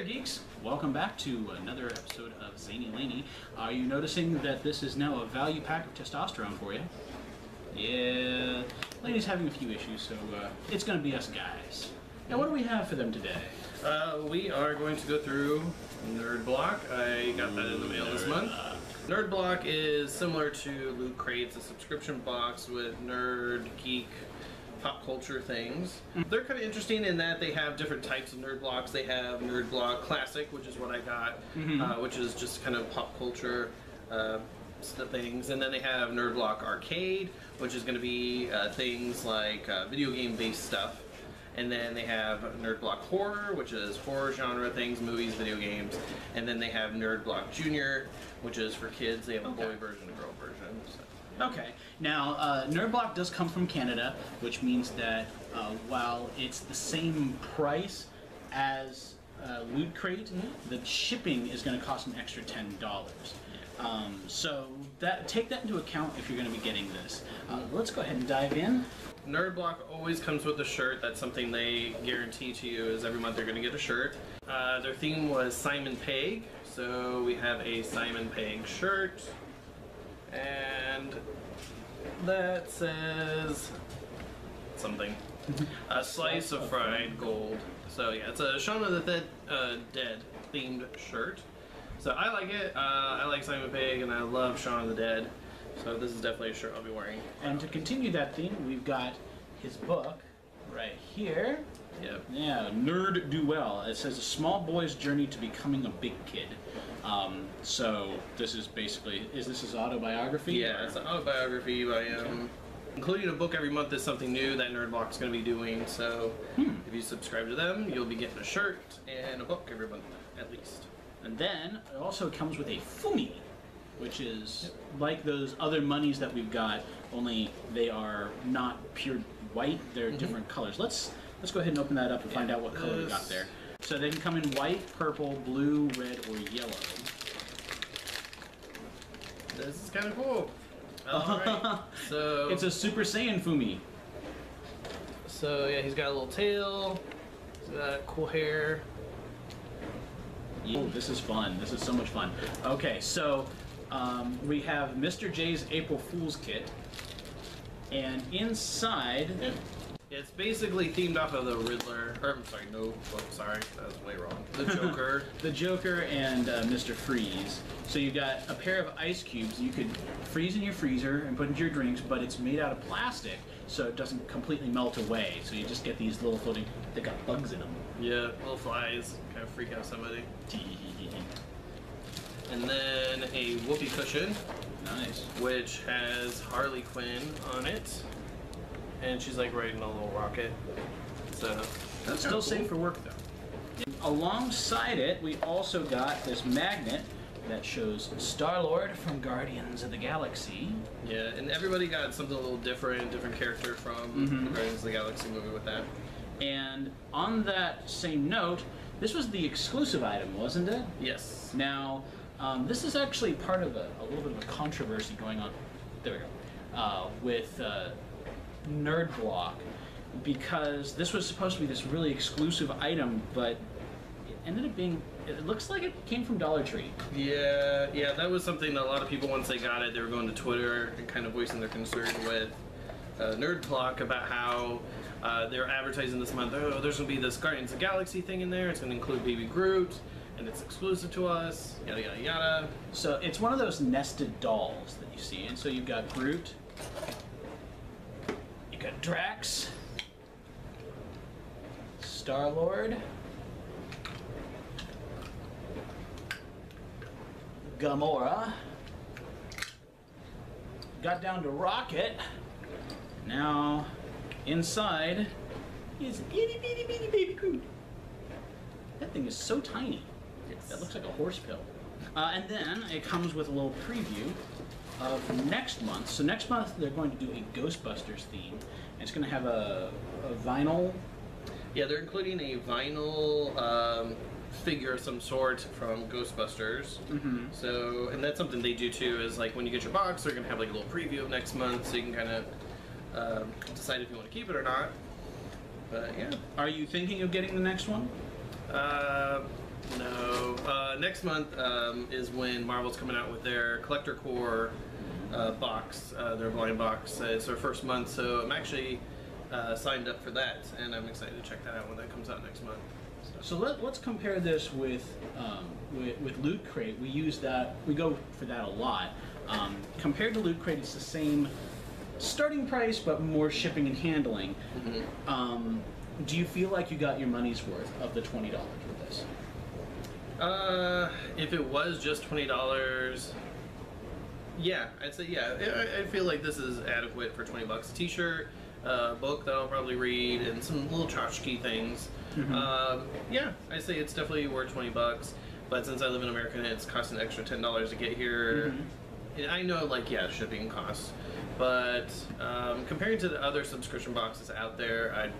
there, geeks! Welcome back to another episode of Zainey Laney. Are you noticing that this is now a value pack of testosterone for you? Yeah, Laney's having a few issues, so uh, it's going to be us guys. Now, what do we have for them today? Uh, we are going to go through Nerd Block. I got that in the mail this month. Nerd Block is similar to Loot Crates, a subscription box with nerd, geek, pop culture things. They're kind of interesting in that they have different types of nerd blocks. They have Nerd Block Classic, which is what I got, uh, which is just kind of pop culture uh, things. And then they have Nerd Block Arcade, which is going to be uh, things like uh, video game based stuff. And then they have Nerd Block Horror, which is horror genre things, movies, video games. And then they have Nerd Block Junior, which is for kids. They have a Okay. boy version, a girl version. So. Okay. Now, uh, Nerdblock does come from Canada, which means that uh, while it's the same price as uh, Loot Crate, the shipping is going to cost an extra ten dollars. Um, so that take that into account if you're going to be getting this. Uh, let's go ahead and dive in. Nerd Block always comes with a shirt. That's something they guarantee to you is every month they're going to get a shirt. Uh, their theme was Simon Pegg, so we have a Simon Pegg shirt, and that says something. a slice of fried gold. So yeah, it's a Shaun of the Dead, uh, Dead themed shirt. So I like it. Uh, I like Simon Pegg, and I love Shaun of the Dead. So this is definitely a shirt I'll be wearing. And to continue that theme, we've got his book right here. Yep. Yeah, Nerd Do Well. It says a small boy's journey to becoming a big kid. Um, so this is basically is this his autobiography? Yeah, or- it's an autobiography by him. Including a book every month is something new that Nerdblock's going to be doing. So if you subscribe to them, you'll be getting a shirt and a book every month, at least. And then it also comes with a Foomi, which is like those other Munnys that we've got, only they are not pure white. They're different colors. Let's let's go ahead and open that up and find out what color we got there. So they can come in white, purple, blue, red, or yellow. This is kind of cool. Alright. so, It's a Super Saiyan Foomi. so, yeah, he's got a little tail. He's got cool hair. Oh, this is fun. This is so much fun. Okay, so um, we have Mr. J's April Fool's Kit, and inside, It's basically themed off of the Riddler. Or, I'm sorry, no, oh, sorry, that was way wrong. The Joker. the Joker and uh, Mr. Freeze. So you've got a pair of ice cubes you could freeze in your freezer and put into your drinks, but it's made out of plastic, so it doesn't completely melt away. So you just get these little floating. They got bugs in them. yeah, little flies. Kind of freak out somebody. And then a whoopee cushion. nice. which has Harley Quinn on it, and she's like riding a little rocket. So that's Still safe for work though. Alongside it, we also got this magnet that shows Star Lord from Guardians of the Galaxy. Yeah, and everybody got something a little different, different character from the Guardians of the Galaxy movie with that. And on that same note, this was the exclusive item, wasn't it? Yes. Now, um, this is actually part of a, a little bit of a controversy going on. There we go. Uh, with uh, Nerd Block, because this was supposed to be this really exclusive item, but it ended up being. It looks like it came from Dollar Tree. Yeah, yeah, that was something that a lot of people once they got it, they were going to Twitter and kind of voicing their concern with uh, Nerd Block about how uh, they're advertising this month. Oh, there's going to be this Guardians of the Galaxy thing in there. It's going to include Baby Groot, and it's exclusive to us. Yada yada yada. So it's one of those nested dolls that you see, and so you've got Groot, got Drax, Star Lord, Gamora, got down to Rocket. Now, inside is itty bitty bitty baby Groot. That thing is so tiny. That looks like a horse pill. Uh, and then it comes with a little preview of next month. So next month they're going to do a Ghostbusters theme. And it's going to have a, a vinyl. Yeah, they're including a vinyl um, figure of some sort from Ghostbusters. Mm-hmm. So, and that's something they do too. Is like when you get your box, they're gonna have like a little preview of next month, so you can kind of um, decide if you want to keep it or not. But yeah, Are you thinking of getting the next one? uh, No. Uh, next month um, is when Marvel's coming out with their Collector Corps uh, box, uh, their blind box. Uh, it's their first month, so I'm actually uh, signed up for that, and I'm excited to check that out when that comes out next month. So let, let's compare this with, um, with with Loot Crate. We use that. We go for that a lot. Um, compared to Loot Crate, it's the same starting price, but more shipping and handling. Um, do you feel like you got your money's worth of the twenty dollars with this? Uh, if it was just twenty dollars, yeah, I'd say yeah. I, I feel like this is adequate for twenty bucks. A T-shirt, uh, book that I'll probably read, and some little tchotchke things. Um, yeah, I'd say it's definitely worth twenty bucks. But since I live in America and it's costing an extra ten dollars to get here, and I know like yeah, shipping costs. But um, comparing to the other subscription boxes out there, I'm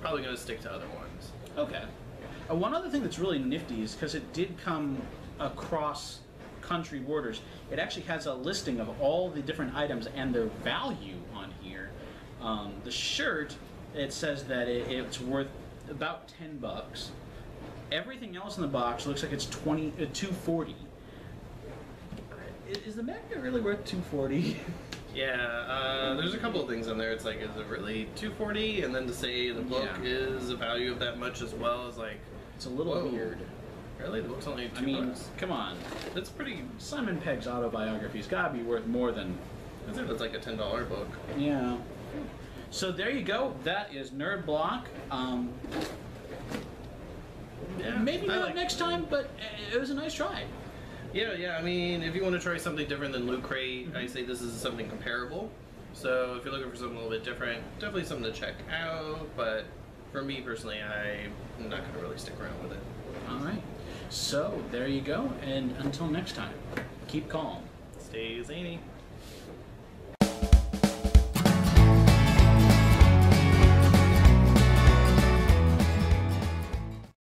probably gonna stick to other ones. Okay. Uh, one other thing that's really nifty is because it did come across country borders, it actually has a listing of all the different items and their value on here. Um, the shirt, it says that it, it's worth about 10 bucks. Everything else in the box looks like it's 20, uh, 240. Is the magnet really worth 240? Yeah, uh, there's a couple of things in there. It's like, is it really 240? And then to say the book Yeah. is a value of that much as well is like, It's a little Whoa. weird. Really? The book's only two I mean, bucks. come on. That's pretty. Simon Pegg's autobiography's gotta be worth more than That's if it's like a ten dollar book. Yeah. So there you go. That is Nerd Block. Um, Yeah, maybe I not like- next time, but it was a nice try. Yeah, yeah. I mean, if you want to try something different than Loot Crate, Mm-hmm. I say this is something comparable. So if you're looking for something a little bit different, definitely something to check out. But for me personally, I'm not gonna really stick around with it. All right. So there you go. And until next time, keep calm. Stay zany.